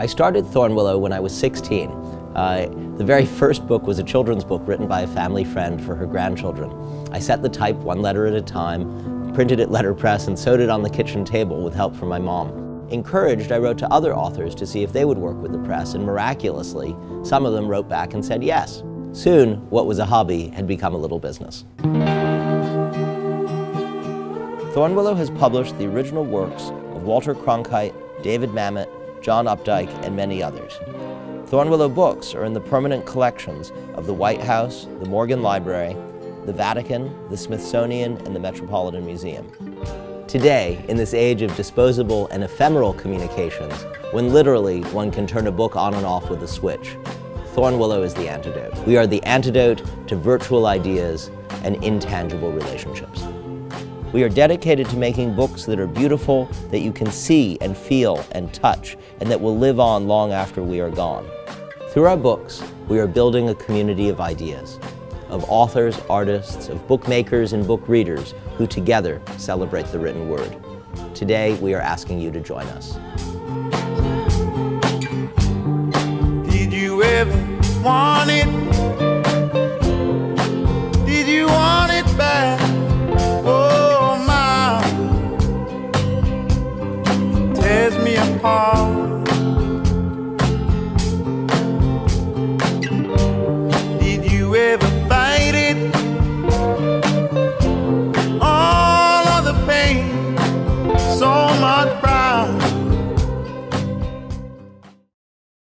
I started Thornwillow when I was 16. Uh, the very first book was a children's book written by a family friend for her grandchildren. I set the type one letter at a time, printed it letterpress, and sewed it on the kitchen table with help from my mom. Encouraged, I wrote to other authors to see if they would work with the press, and miraculously, some of them wrote back and said yes. Soon, what was a hobby had become a little business. Thornwillow has published the original works of Walter Cronkite, David Mamet, John Updike, and many others. Thornwillow books are in the permanent collections of the White House, the Morgan Library, the Vatican, the Smithsonian, and the Metropolitan Museum. Today, in this age of disposable and ephemeral communications, when literally one can turn a book on and off with a switch, Thornwillow is the antidote. We are the antidote to virtual ideas and intangible relationships. We are dedicated to making books that are beautiful, that you can see and feel and touch, and that will live on long after we are gone. Through our books, we are building a community of ideas, of authors, artists, of bookmakers and book readers who together celebrate the written word. Today, we are asking you to join us. Did you ever want it?